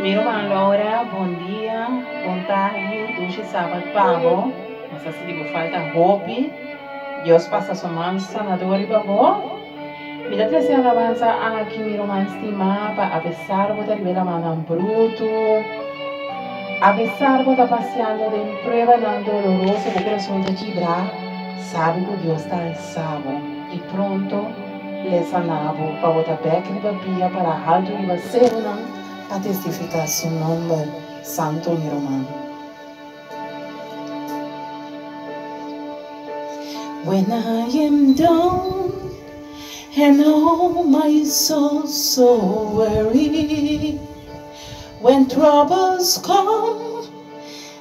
Mi irmã Laura, bom dia, bom tarde, hoje é sábado pago, mas assim digo, falta hope, Deus passa sua mão sanador e babó. Me dá três alabança aqui, mi irmã estima, para apesar de ter a mão bruto, apesar de estar passeando de prueba não doloroso, o coração de quebrar, sabe que Deus está salvo e pronto, le sanavo para botar pé que papia para alto e você não a testificar su nombre santo mi hermano. When I am down and oh my soul so weary, when troubles come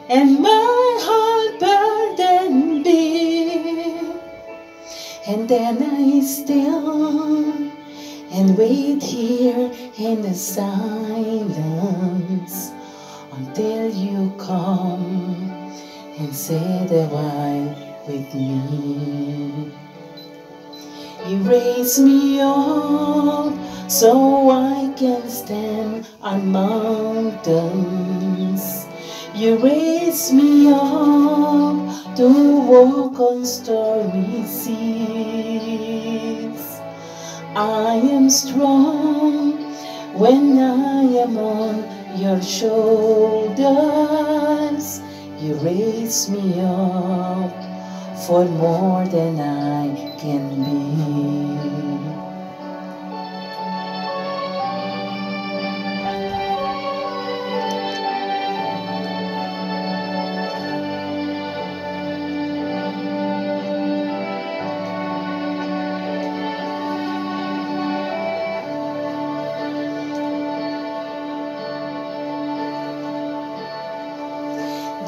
and my heart burdened be, and then I still and wait here in the silence until you come and say the word with me. You raise me up so I can stand on mountains. You raise me up to walk on stormy seas. I am strong when I am on your shoulders. You raise me up for more than I can be.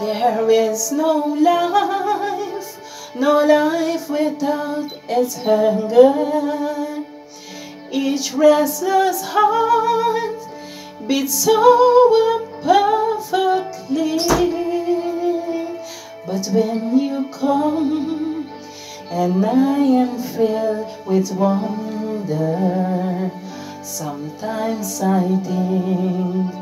There is no life, no life without its hunger. Each restless heart beats so perfectly. But when you come and I am filled with wonder, sometimes I think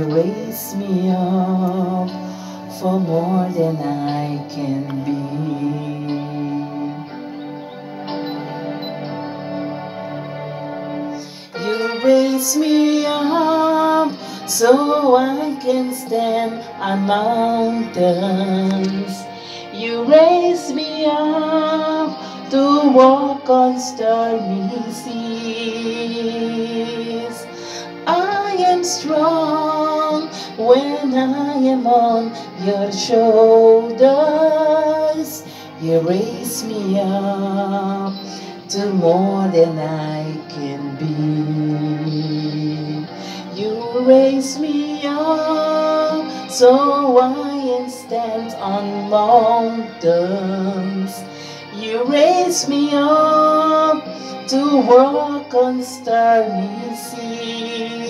You raise me up for more than I can be. You raise me up so I can stand on mountains. You raise me up to walk on stormy seas. When I am on your shoulders. You raise me up to more than I can be. You raise me up so I can stand on mountains. You raise me up to walk on stormy seas.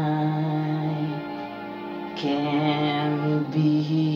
and be.